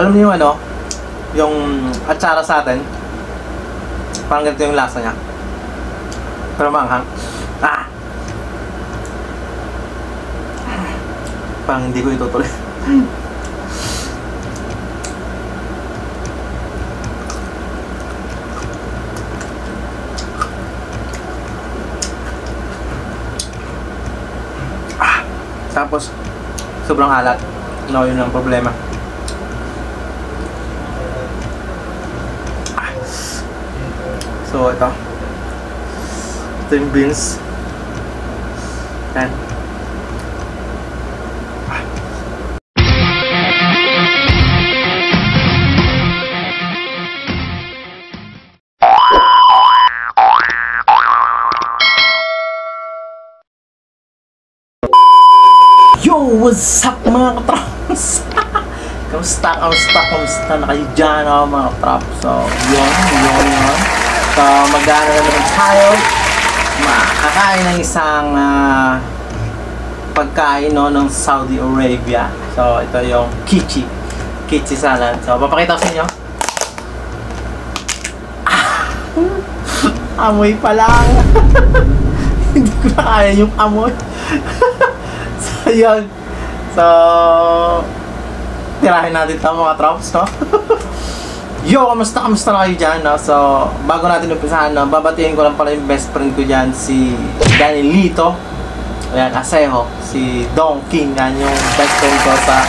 Alam niyo ano, yung atsara sa atin, parang ganito yung lasa niya. Pero maanghang. Ah! Parang hindi ko itutuloy. Ah! Tapos, sobrang alat. No, yun ang problema. So, ito. Ito yung beans. Yan. Yo! What's up mga katraps? kamusta, kamusta, kamusta na kayo dyan oh, mga katraps? So, yun, yun, yun. So, mag-ano na naman tayo. Makakain ng isang ah, pagkain no, ng Saudi Arabia. So, ito yung kichi. Kichi salad. So, papakita ko sa inyo. Ah! amoy pa lang. Hindi ko na kaya yung amoy. so, yun. So, tirahin natin ito mga trops, no? Yo, kamusta, kamusta na kayo dyan, no? So, bago natin umpisahan, no? Babatiin ko lang pala yung best friend ko dyan, si Danilito. Ayan, Aseho. Si Dong King, yan yung best friend ko sa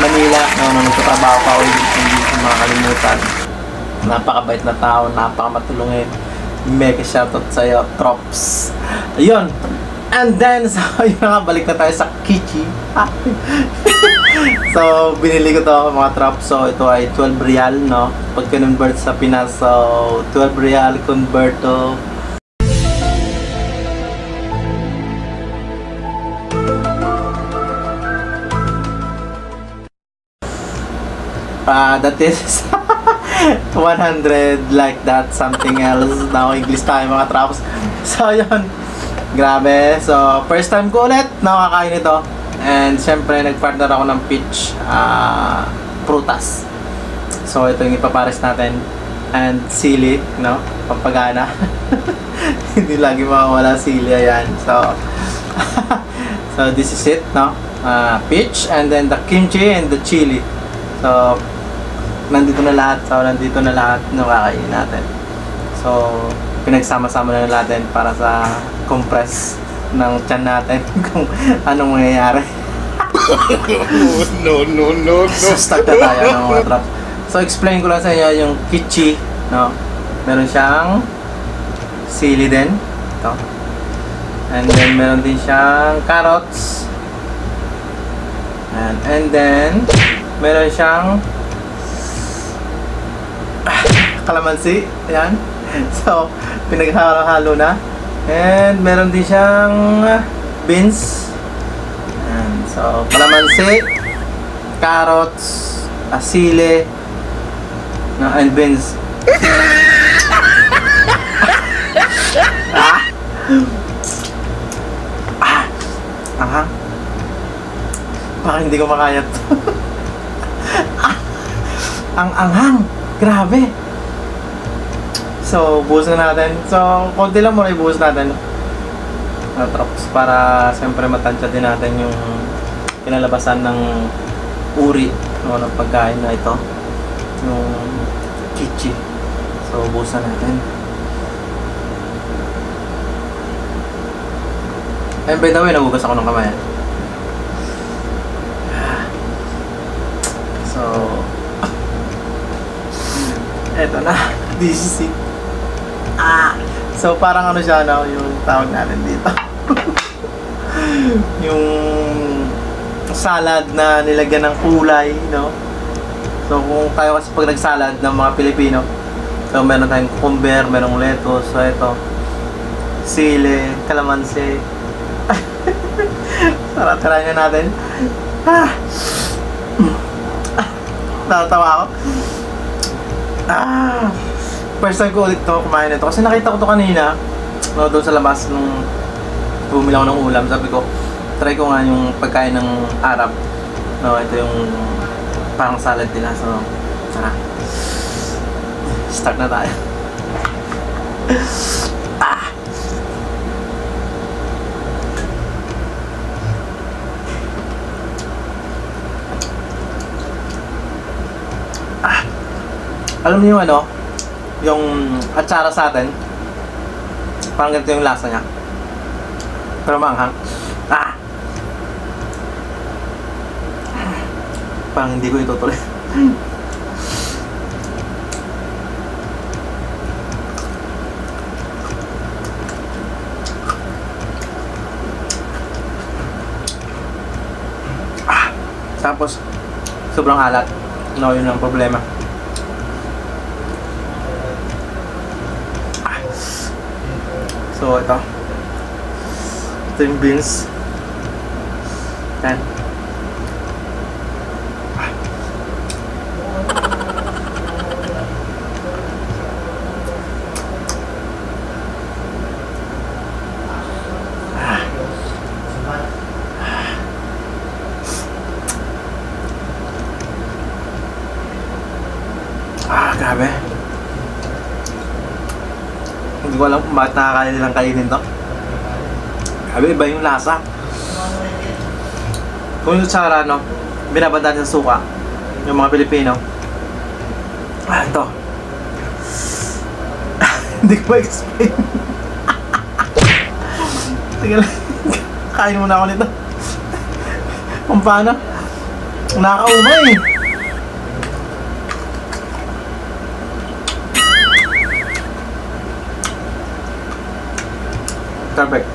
Manila. No, nung nagtatrabaho pa ako, hindi ko makakalimutan. Napakabait na tao, napakamatulungin. Mega shoutout sa'yo, Trops. Ayun. And then, so, yun nga, balik na tayo sa Kichi. so, binili ko to mga Trops. So, ito ay 12 real, no? Pag convert sa Pinas, so, 12 real convert to Ah, that is 100 like that, something else. Now, English tayo mga traps. So, yun. Grabe. So, first time ko ulit nakakain ito. And, syempre, nag-partner ako ng peach ah, prutas. So, ito yung ipapares natin. And, sili, no? Pampagana. Hindi lagi mawawala sili, ayan. So, so, this is it, no? Ah, peach, and then the kimchi and the chili. So, nandito na lahat. So, nandito na lahat ng kakainin natin. So, pinagsama-sama na natin para sa compress ng tiyan natin kung anong mangyayari. no, no, no, no. So, start na tayo ng mga trap. So, explain ko lang sa inyo yung kichi, no? Meron siyang sili din. Ito. And then, meron din siyang carrots. And, and then, meron siyang ah, kalamansi. Ayan. So, pinaghalo-halo na. And, meron din siyang beans. Ayan. So, kalamansi, carrots, asile, no, and beans. ah! Ah! Aha. Baka hindi ko makaya to. ah! Ang anghang! Grabe! So, buhos na natin. So, konti lang muna ibuhos natin. Na drops para siyempre matansya din natin yung kinalabasan ng uri no, ng pagkain na ito. Yung kichi. So, na natin. And by the way, nagugas ako ng kamay. So, eto na. This is it. Ah! So, parang ano siya, no? Yung tawag natin dito. yung salad na nilagyan ng kulay, no? So, kung tayo kasi pag nagsalad ng mga Pilipino, so meron tayong cucumber, merong lettuce, so ito, sili, kalamansi. Tara, try na natin. Ah! Natatawa ako. Ah! First time ko ulit to kumain nito. Kasi nakita ko to kanina. No, doon sa labas nung bumili ako ng ulam. Sabi ko, try ko nga yung pagkain ng Arab. No, ito yung Parang salad nila. So, tara. Start na tayo. ah! Ah! Alam niyo ano? Yung atsara sa atin. Parang ganito yung lasa niya. Pero maanghang. Ah! Parang hindi ko itutuloy. ah! Tapos, sobrang alat. No, yun ang problema. So, ito. Ito yung beans. Yan. Ah, grabe. Hindi ko alam kung bakit nakakain nilang kainin to. Grabe, iba yung lasa. Kung yung tsara, no, binabanda sa suka, yung mga Pilipino. Ah, ito. Hindi ko ma-explain. Sige lang. Kain muna ako nito. Kung paano? Nakakaumay eh. Perfect.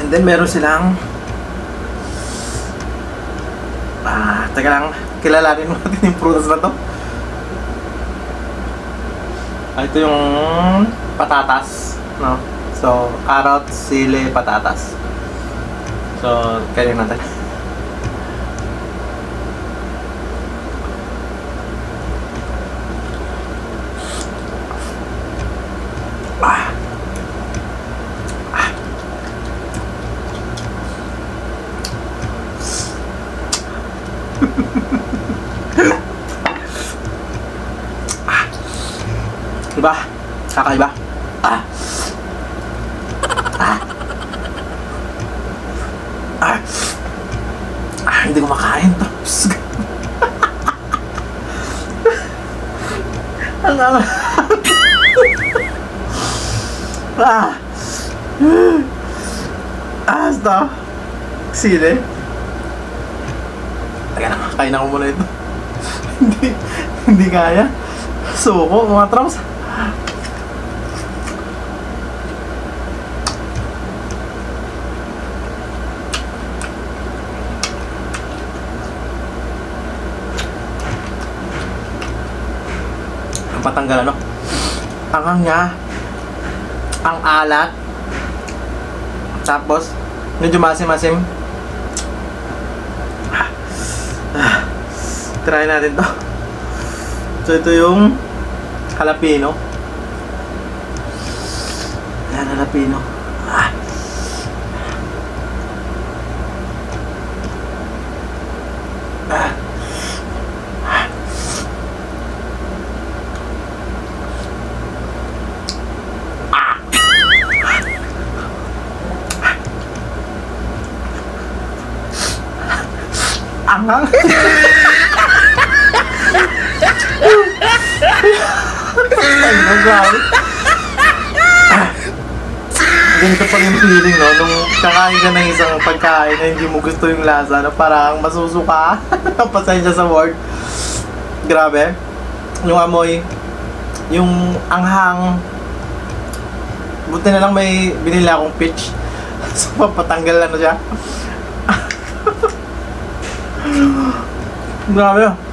And then meron silang Ah, teka lang. Kilalanin natin yung prutas na to. Ah, ito yung patatas, no? So, carrot, sili, patatas. So, kaya natin. Ah. Ah. Diba? Kakaiba? Ah! Ah! Ah! Ah, hindi ko makain. Tapos... Ang ang... ah! Ah, stop. Sili. Teka na, kain ako muna ito. hindi, hindi kaya. Suko, mga trams. Patanggal ano ang hang niya ang alat tapos medyo masim-masim. Ah. try natin to so ito yung jalapeno yan jalapeno feeling, no? Nung kakain ka ng isang pagkain na hindi mo gusto yung lasa, na parang masusuka. Pasensya sa word. Grabe. Yung amoy, yung anghang. Buti na lang may binili akong pitch. so, papatanggal na siya. Grabe.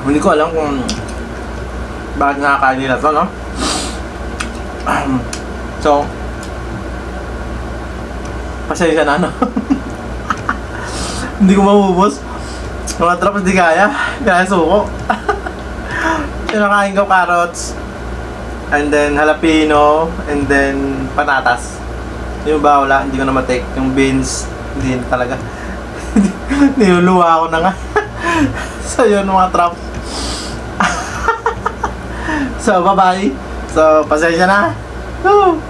Hindi ko alam kung bakit nakakain nila to, no? so, pasensya na, no? hindi ko maubos. Mga traps, hindi kaya. Kaya suko. Kinakain ko carrots, and then jalapeno, and then patatas. Yung ba wala, hindi ko na matik. Yung beans, hindi talaga. Niluluwa ako na nga. so yun mga trap. so bye bye. So pasensya na. Woo!